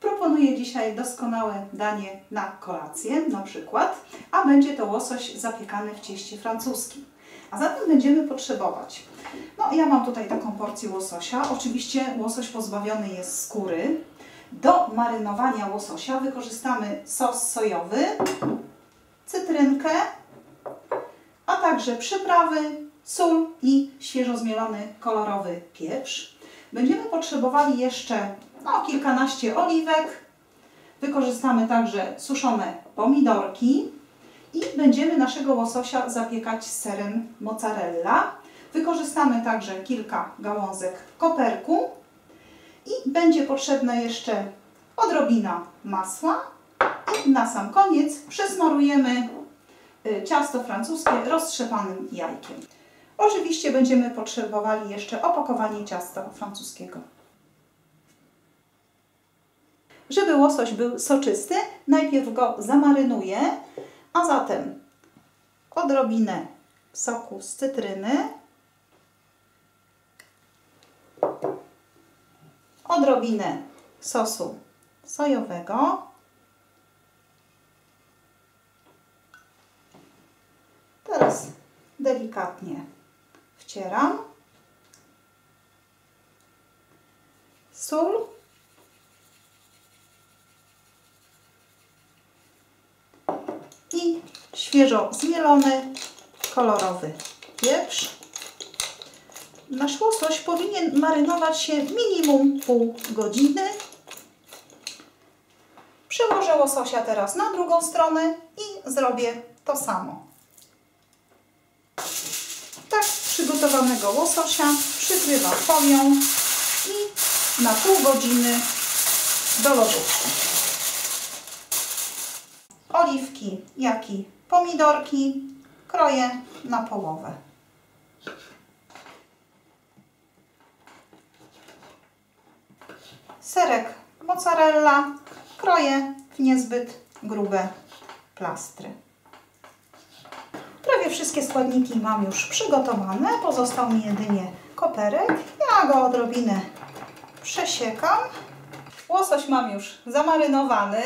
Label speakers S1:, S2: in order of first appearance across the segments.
S1: Proponuję dzisiaj doskonałe danie na kolację, na przykład, a będzie to łosoś zapiekany w cieście francuskim. A zatem będziemy potrzebować, no ja mam tutaj taką porcję łososia, oczywiście łosoś pozbawiony jest skóry. Do marynowania łososia wykorzystamy sos sojowy, cytrynkę, a także przyprawy, sól i świeżo zmielony kolorowy pieprz. Będziemy potrzebowali jeszcze no, kilkanaście oliwek. Wykorzystamy także suszone pomidorki i będziemy naszego łososia zapiekać serem mozzarella. Wykorzystamy także kilka gałązek koperku i będzie potrzebna jeszcze odrobina masła i na sam koniec przesmarujemy y, ciasto francuskie roztrzepanym jajkiem. Oczywiście będziemy potrzebowali jeszcze opakowanie ciasta francuskiego. Żeby łosoś był soczysty, najpierw go zamarynuję, a zatem odrobinę soku z cytryny, odrobinę sosu sojowego, teraz delikatnie wcieram, sól, i świeżo zmielony kolorowy pieprz. Nasz łosoś powinien marynować się minimum pół godziny. Przełożę łososia teraz na drugą stronę i zrobię to samo. Tak przygotowanego łososia przykrywam folią i na pół godziny do lodówki. Oliwki, jak i pomidorki kroję na połowę. Serek mozzarella kroję w niezbyt grube plastry. Prawie wszystkie składniki mam już przygotowane. Pozostał mi jedynie koperek. Ja go odrobinę przesiekam. Łosoś mam już zamarynowany.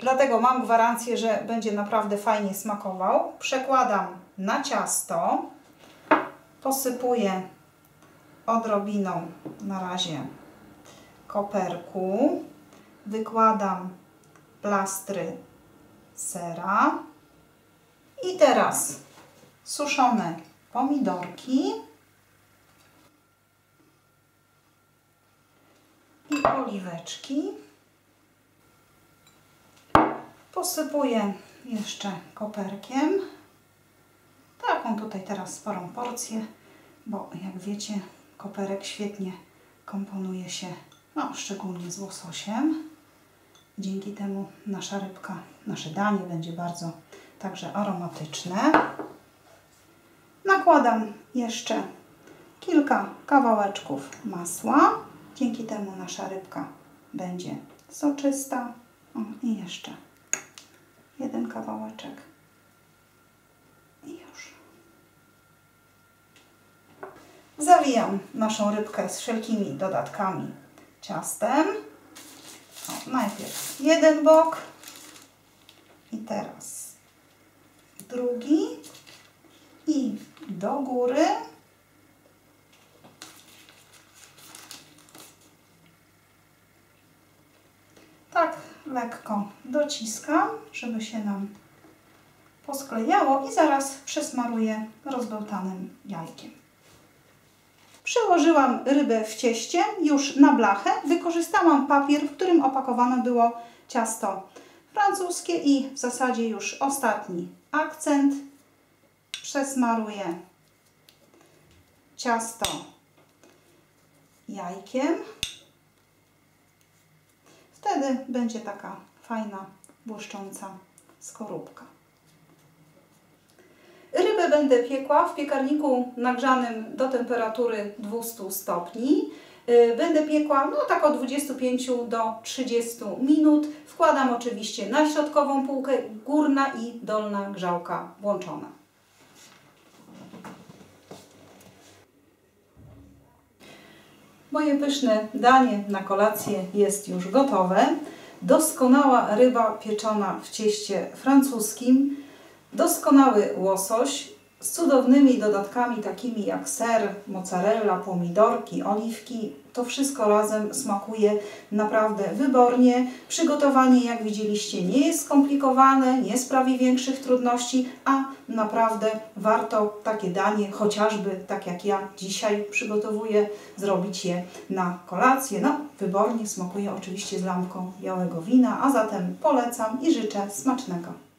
S1: Dlatego mam gwarancję, że będzie naprawdę fajnie smakował. Przekładam na ciasto. Posypuję odrobiną na razie koperku. Wykładam plastry sera. I teraz suszone pomidorki i oliweczki. Posypuję jeszcze koperkiem. Taką tutaj teraz sporą porcję, bo jak wiecie, koperek świetnie komponuje się, no, szczególnie z łososiem. Dzięki temu nasza rybka, nasze danie będzie bardzo także aromatyczne. Nakładam jeszcze kilka kawałeczków masła. Dzięki temu nasza rybka będzie soczysta. O, I jeszcze jeden kawałeczek. I już. Zawijam naszą rybkę z wszelkimi dodatkami ciastem. O, najpierw jeden bok i teraz drugi i do góry. Tak lekko dociskam, żeby się nam posklejało i zaraz przesmaruję rozbełtanym jajkiem. Przełożyłam rybę w cieście już na blachę. Wykorzystałam papier, w którym opakowane było ciasto francuskie i w zasadzie już ostatni akcent. Przesmaruję ciasto jajkiem. Wtedy będzie taka fajna, błyszcząca skorupka. Rybę będę piekła w piekarniku nagrzanym do temperatury 200 stopni. Będę piekła no tak od 25 do 30 minut. Wkładam oczywiście na środkową półkę, górna i dolna grzałka włączona. Moje pyszne danie na kolację jest już gotowe. Doskonała ryba pieczona w cieście francuskim, doskonały łosoś z cudownymi dodatkami takimi jak ser, mozzarella, pomidorki, oliwki. To wszystko razem smakuje naprawdę wybornie. Przygotowanie, jak widzieliście, nie jest skomplikowane, nie sprawi większych trudności, a naprawdę warto takie danie, chociażby tak jak ja dzisiaj przygotowuję, zrobić je na kolację. No, wybornie smakuje oczywiście z lampką białego wina, a zatem polecam i życzę smacznego.